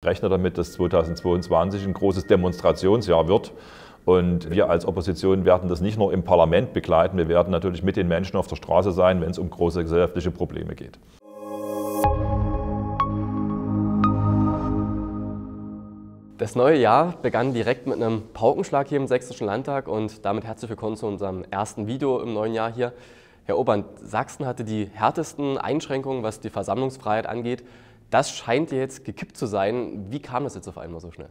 Ich rechne damit, dass 2022 ein großes Demonstrationsjahr wird. Und wir als Opposition werden das nicht nur im Parlament begleiten, wir werden natürlich mit den Menschen auf der Straße sein, wenn es um große gesellschaftliche Probleme geht. Das neue Jahr begann direkt mit einem Paukenschlag hier im Sächsischen Landtag und damit herzlich willkommen zu unserem ersten Video im neuen Jahr hier. Herr Obern, Sachsen hatte die härtesten Einschränkungen, was die Versammlungsfreiheit angeht. Das scheint jetzt gekippt zu sein. Wie kam das jetzt auf einmal so schnell?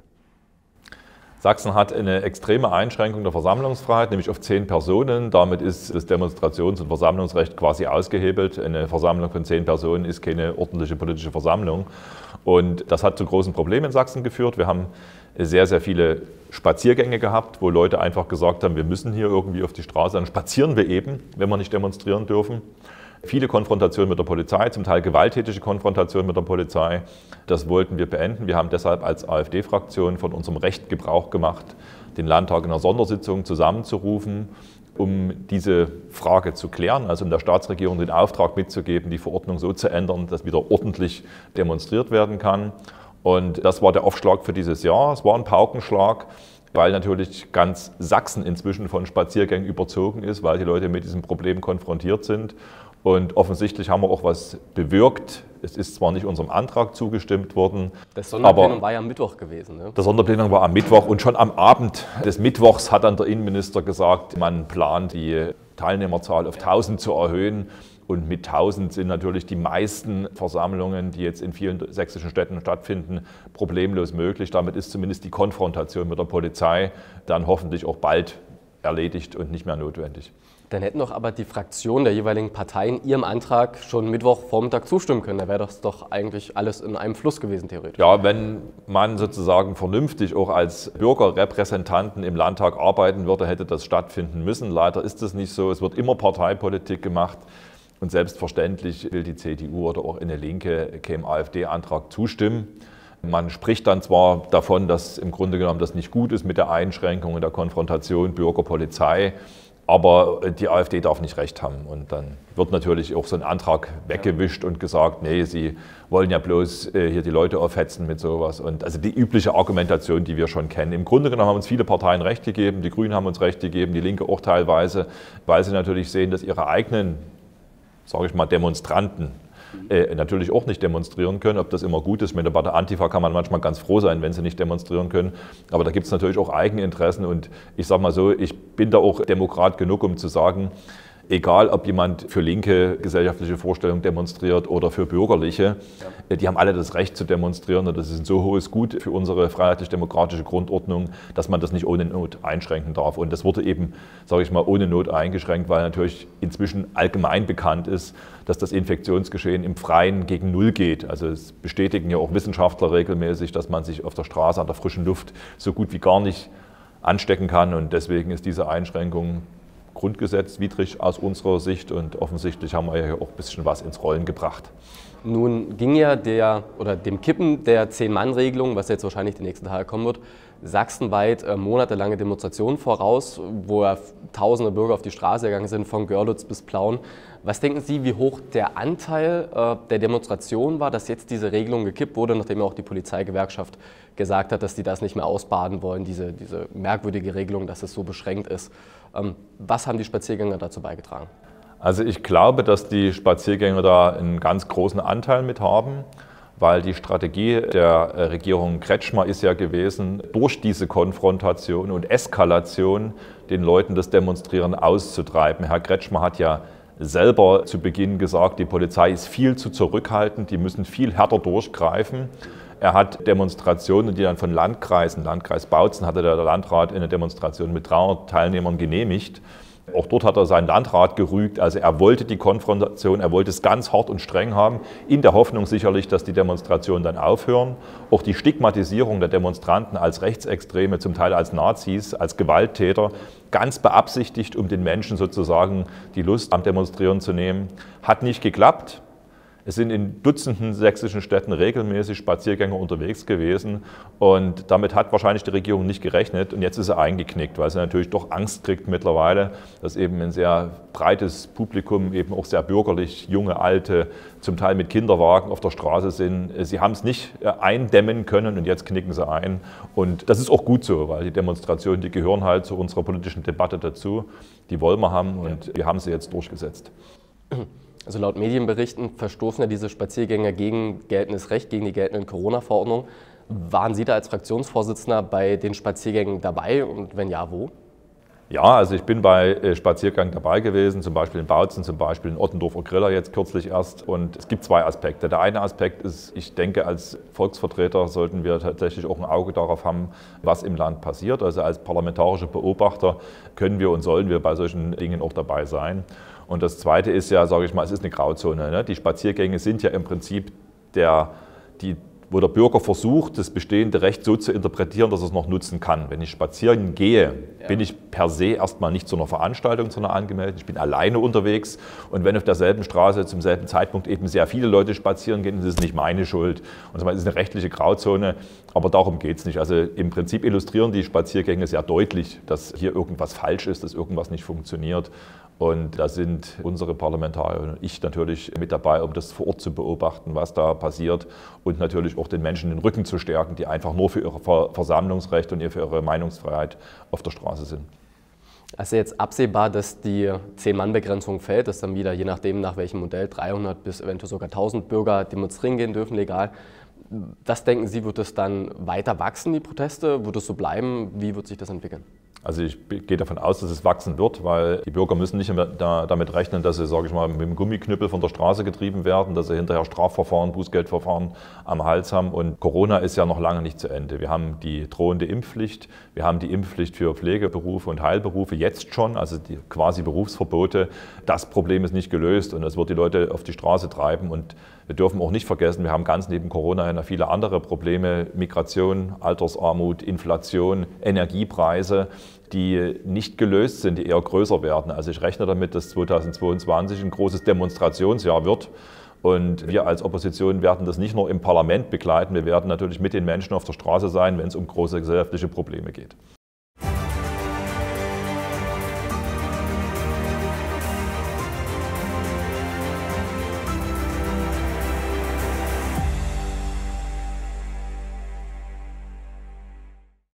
Sachsen hat eine extreme Einschränkung der Versammlungsfreiheit, nämlich auf zehn Personen. Damit ist das Demonstrations- und Versammlungsrecht quasi ausgehebelt. Eine Versammlung von zehn Personen ist keine ordentliche politische Versammlung. Und das hat zu großen Problemen in Sachsen geführt. Wir haben sehr, sehr viele Spaziergänge gehabt, wo Leute einfach gesagt haben, wir müssen hier irgendwie auf die Straße, dann spazieren wir eben, wenn wir nicht demonstrieren dürfen. Viele Konfrontationen mit der Polizei, zum Teil gewalttätige Konfrontationen mit der Polizei. Das wollten wir beenden. Wir haben deshalb als AfD-Fraktion von unserem Recht Gebrauch gemacht, den Landtag in einer Sondersitzung zusammenzurufen, um diese Frage zu klären, also um der Staatsregierung den Auftrag mitzugeben, die Verordnung so zu ändern, dass wieder ordentlich demonstriert werden kann. Und das war der Aufschlag für dieses Jahr. Es war ein Paukenschlag weil natürlich ganz Sachsen inzwischen von Spaziergängen überzogen ist, weil die Leute mit diesem Problem konfrontiert sind. Und offensichtlich haben wir auch was bewirkt. Es ist zwar nicht unserem Antrag zugestimmt worden. Das Sonderplenum war ja am Mittwoch gewesen. Ne? Das Sonderplenum war am Mittwoch und schon am Abend des Mittwochs hat dann der Innenminister gesagt, man plant die Teilnehmerzahl auf 1000 zu erhöhen. Und mit 1000 sind natürlich die meisten Versammlungen, die jetzt in vielen sächsischen Städten stattfinden, problemlos möglich. Damit ist zumindest die Konfrontation mit der Polizei dann hoffentlich auch bald erledigt und nicht mehr notwendig. Dann hätten doch aber die Fraktionen der jeweiligen Parteien Ihrem Antrag schon Mittwochvormittag zustimmen können. Da wäre das doch eigentlich alles in einem Fluss gewesen, theoretisch. Ja, wenn man sozusagen vernünftig auch als Bürgerrepräsentanten im Landtag arbeiten würde, hätte das stattfinden müssen. Leider ist es nicht so. Es wird immer Parteipolitik gemacht. Und selbstverständlich will die CDU oder auch eine Linke dem AfD-Antrag zustimmen. Man spricht dann zwar davon, dass im Grunde genommen das nicht gut ist mit der Einschränkung und der Konfrontation Bürger-Polizei, aber die AfD darf nicht recht haben. Und dann wird natürlich auch so ein Antrag weggewischt und gesagt, nee, sie wollen ja bloß äh, hier die Leute aufhetzen mit sowas. Und also die übliche Argumentation, die wir schon kennen. Im Grunde genommen haben uns viele Parteien recht gegeben, die Grünen haben uns recht gegeben, die Linke auch teilweise, weil sie natürlich sehen, dass ihre eigenen, sage ich mal, Demonstranten äh, natürlich auch nicht demonstrieren können. Ob das immer gut ist, mit der Antifa kann man manchmal ganz froh sein, wenn sie nicht demonstrieren können. Aber da gibt es natürlich auch Eigeninteressen und ich sage mal so, ich bin da auch Demokrat genug, um zu sagen, egal ob jemand für linke gesellschaftliche Vorstellungen demonstriert oder für bürgerliche, ja. die haben alle das Recht zu demonstrieren und das ist ein so hohes Gut für unsere freiheitlich-demokratische Grundordnung, dass man das nicht ohne Not einschränken darf. Und das wurde eben, sage ich mal, ohne Not eingeschränkt, weil natürlich inzwischen allgemein bekannt ist, dass das Infektionsgeschehen im Freien gegen Null geht. Also es bestätigen ja auch Wissenschaftler regelmäßig, dass man sich auf der Straße an der frischen Luft so gut wie gar nicht anstecken kann und deswegen ist diese Einschränkung grundgesetzwidrig aus unserer Sicht und offensichtlich haben wir ja auch ein bisschen was ins Rollen gebracht. Nun ging ja der oder dem Kippen der Zehn-Mann-Regelung, was jetzt wahrscheinlich die nächsten Tage kommen wird, sachsenweit äh, monatelange Demonstrationen voraus, wo ja tausende Bürger auf die Straße gegangen sind, von Görlitz bis Plauen. Was denken Sie, wie hoch der Anteil äh, der Demonstration war, dass jetzt diese Regelung gekippt wurde, nachdem ja auch die Polizeigewerkschaft gesagt hat, dass die das nicht mehr ausbaden wollen, diese, diese merkwürdige Regelung, dass es so beschränkt ist? Ähm, was haben die Spaziergänger dazu beigetragen? Also ich glaube, dass die Spaziergänger da einen ganz großen Anteil mit haben, weil die Strategie der äh, Regierung Kretschmer ist ja gewesen, durch diese Konfrontation und Eskalation den Leuten das Demonstrieren auszutreiben. Herr Kretschmer hat ja selber zu Beginn gesagt, die Polizei ist viel zu zurückhaltend, die müssen viel härter durchgreifen. Er hat Demonstrationen, die dann von Landkreisen, Landkreis Bautzen hatte der Landrat eine Demonstration mit 300 Teilnehmern genehmigt. Auch dort hat er seinen Landrat gerügt. Also er wollte die Konfrontation, er wollte es ganz hart und streng haben, in der Hoffnung sicherlich, dass die Demonstrationen dann aufhören. Auch die Stigmatisierung der Demonstranten als Rechtsextreme, zum Teil als Nazis, als Gewalttäter, ganz beabsichtigt, um den Menschen sozusagen die Lust am Demonstrieren zu nehmen, hat nicht geklappt. Es sind in Dutzenden sächsischen Städten regelmäßig Spaziergänger unterwegs gewesen und damit hat wahrscheinlich die Regierung nicht gerechnet und jetzt ist sie eingeknickt, weil sie natürlich doch Angst kriegt mittlerweile, dass eben ein sehr breites Publikum, eben auch sehr bürgerlich, junge, alte, zum Teil mit Kinderwagen auf der Straße sind. Sie haben es nicht äh, eindämmen können und jetzt knicken sie ein und das ist auch gut so, weil die Demonstrationen, die gehören halt zu unserer politischen Debatte dazu. Die wollen wir haben und wir haben sie jetzt durchgesetzt. Also laut Medienberichten verstoßen ja diese Spaziergänger gegen geltendes Recht, gegen die geltenden Corona-Verordnungen. Waren Sie da als Fraktionsvorsitzender bei den Spaziergängen dabei und wenn ja, wo? Ja, also ich bin bei äh, Spaziergang dabei gewesen, zum Beispiel in Bautzen, zum Beispiel in Ottendorfer Griller jetzt kürzlich erst. Und es gibt zwei Aspekte. Der eine Aspekt ist, ich denke, als Volksvertreter sollten wir tatsächlich auch ein Auge darauf haben, was im Land passiert. Also als parlamentarische Beobachter können wir und sollen wir bei solchen Dingen auch dabei sein. Und das zweite ist ja, sage ich mal, es ist eine Grauzone. Ne? Die Spaziergänge sind ja im Prinzip der, die wo der Bürger versucht, das bestehende Recht so zu interpretieren, dass er es noch nutzen kann. Wenn ich spazieren gehe, ja. bin ich per se erstmal nicht zu einer Veranstaltung, sondern angemeldet. Ich bin alleine unterwegs und wenn auf derselben Straße zum selben Zeitpunkt eben sehr viele Leute spazieren gehen, ist es nicht meine Schuld. Und es ist eine rechtliche Grauzone, aber darum geht es nicht. Also im Prinzip illustrieren die Spaziergänge sehr deutlich, dass hier irgendwas falsch ist, dass irgendwas nicht funktioniert. Und da sind unsere Parlamentarier und ich natürlich mit dabei, um das vor Ort zu beobachten, was da passiert und natürlich auch den Menschen den Rücken zu stärken, die einfach nur für ihr Versammlungsrecht und für ihre Meinungsfreiheit auf der Straße sind. Also jetzt absehbar, dass die Zehn-Mann-Begrenzung fällt, dass dann wieder, je nachdem nach welchem Modell, 300 bis eventuell sogar 1000 Bürger demonstrieren gehen dürfen, legal. Was denken Sie, wird es dann weiter wachsen, die Proteste? Wird es so bleiben? Wie wird sich das entwickeln? Also ich gehe davon aus, dass es wachsen wird, weil die Bürger müssen nicht mehr damit rechnen, dass sie, sage ich mal, mit dem Gummiknüppel von der Straße getrieben werden, dass sie hinterher Strafverfahren, Bußgeldverfahren am Hals haben. Und Corona ist ja noch lange nicht zu Ende. Wir haben die drohende Impfpflicht, wir haben die Impfpflicht für Pflegeberufe und Heilberufe jetzt schon, also die quasi Berufsverbote. Das Problem ist nicht gelöst und das wird die Leute auf die Straße treiben. Und wir dürfen auch nicht vergessen, wir haben ganz neben Corona ja viele andere Probleme, Migration, Altersarmut, Inflation, Energiepreise die nicht gelöst sind, die eher größer werden. Also ich rechne damit, dass 2022 ein großes Demonstrationsjahr wird. Und wir als Opposition werden das nicht nur im Parlament begleiten, wir werden natürlich mit den Menschen auf der Straße sein, wenn es um große gesellschaftliche Probleme geht.